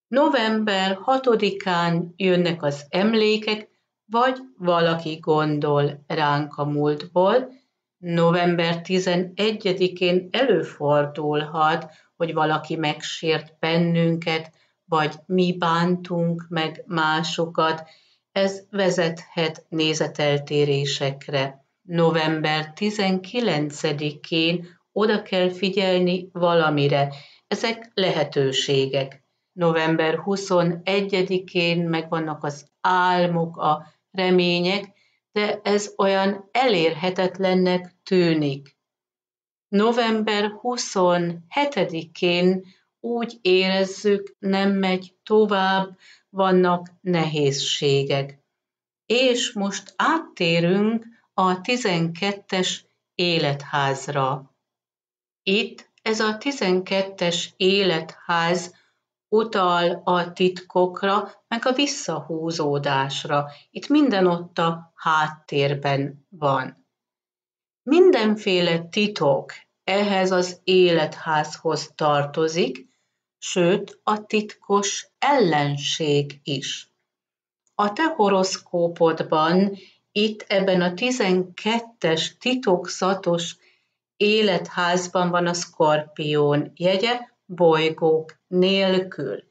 november 6-án jönnek az emlékek, vagy valaki gondol ránk a múltból, november 11-én előfordulhat, hogy valaki megsért bennünket, vagy mi bántunk meg másokat, ez vezethet nézeteltérésekre. November 19-én oda kell figyelni valamire. Ezek lehetőségek. November 21-én megvannak az álmok, a remények, de ez olyan elérhetetlennek tűnik. November 27-én úgy érezzük, nem megy tovább, vannak nehézségek. És most áttérünk a 12-es életházra. Itt ez a 12-es életház utal a titkokra, meg a visszahúzódásra. Itt minden ott a háttérben van. Mindenféle titok ehhez az életházhoz tartozik, sőt a titkos ellenség is. A te horoszkópodban itt ebben a 12-es titokzatos életházban van a skorpión jegye, bolygók nélkül.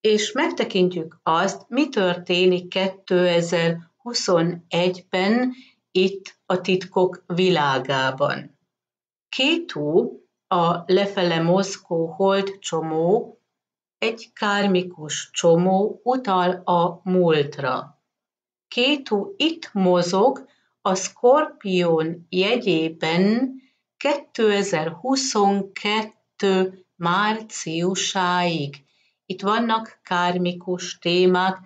És megtekintjük azt, mi történik 2021-ben itt a titkok világában. Kétú, a lefele mozgó hold csomó, egy kármikus csomó utal a múltra. Kétú itt mozog a Skorpion jegyében 2022 márciusáig. Itt vannak kármikus témák,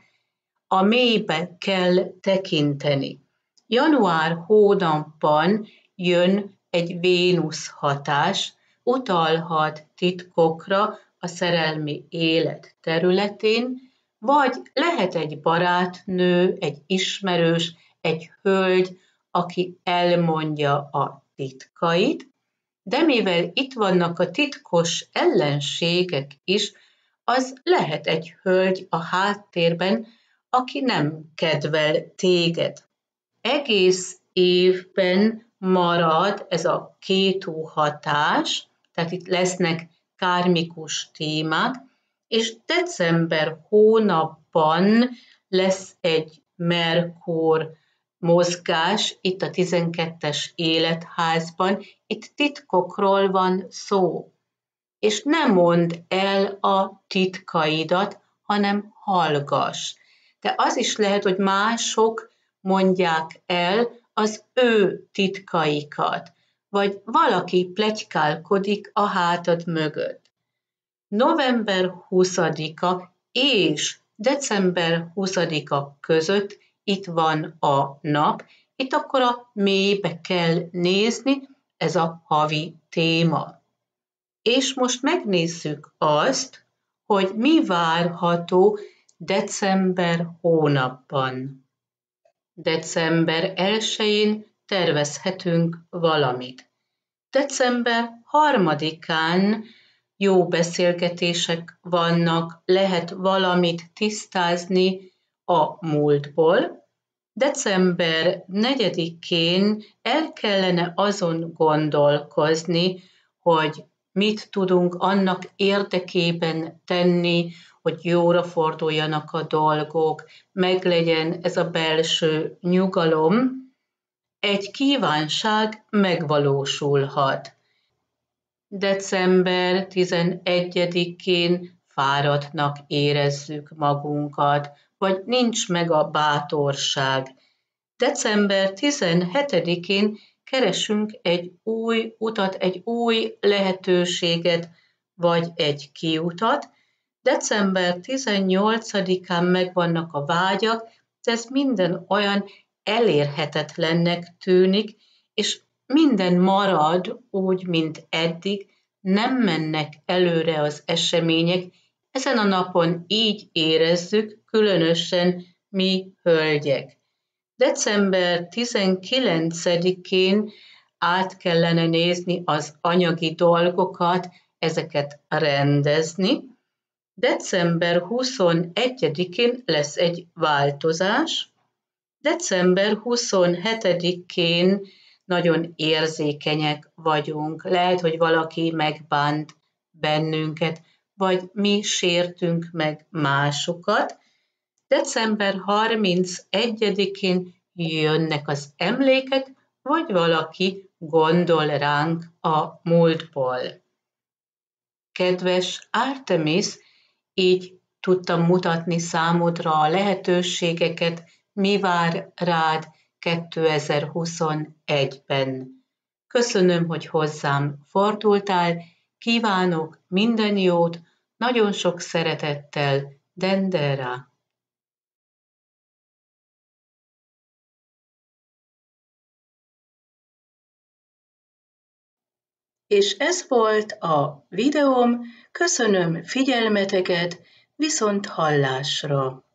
a mélybe kell tekinteni. Január hónapban jön egy Vénusz hatás, utalhat titkokra a szerelmi élet területén, vagy lehet egy barátnő, egy ismerős, egy hölgy, aki elmondja a titkait, de mivel itt vannak a titkos ellenségek is, az lehet egy hölgy a háttérben, aki nem kedvel téged. Egész évben marad ez a kétú hatás, tehát itt lesznek kármikus témák, és december hónapban lesz egy Merkur mozgás itt a 12-es életházban, itt titkokról van szó. És nem mondd el a titkaidat, hanem hallgass. De az is lehet, hogy mások mondják el az ő titkaikat, vagy valaki plegykálkodik a hátad mögött. November 20-a és december 20-a között itt van a nap, itt akkor a mélybe kell nézni, ez a havi téma. És most megnézzük azt, hogy mi várható december hónapban. December 1-én tervezhetünk valamit. December 3-án jó beszélgetések vannak, lehet valamit tisztázni a múltból. December 4-én el kellene azon gondolkozni, hogy mit tudunk annak érdekében tenni, hogy jóra forduljanak a dolgok, meglegyen ez a belső nyugalom, egy kívánság megvalósulhat. December 11-én fáradtnak érezzük magunkat, vagy nincs meg a bátorság. December 17-én keresünk egy új utat, egy új lehetőséget, vagy egy kiutat. December 18-án megvannak a vágyak, de ez minden olyan elérhetetlennek tűnik, és minden marad úgy, mint eddig, nem mennek előre az események, ezen a napon így érezzük, különösen mi hölgyek. December 19-én át kellene nézni az anyagi dolgokat, ezeket rendezni. December 21-én lesz egy változás. December 27-én nagyon érzékenyek vagyunk. Lehet, hogy valaki megbánt bennünket, vagy mi sértünk meg másokat. December 31-én jönnek az emlékek, vagy valaki gondol ránk a múltból. Kedves Artemis, így tudtam mutatni számodra a lehetőségeket, mi vár rád 2021-ben. Köszönöm, hogy hozzám fordultál, kívánok minden jót, nagyon sok szeretettel, Dendera. És ez volt a videóm, köszönöm figyelmeteket, viszont hallásra!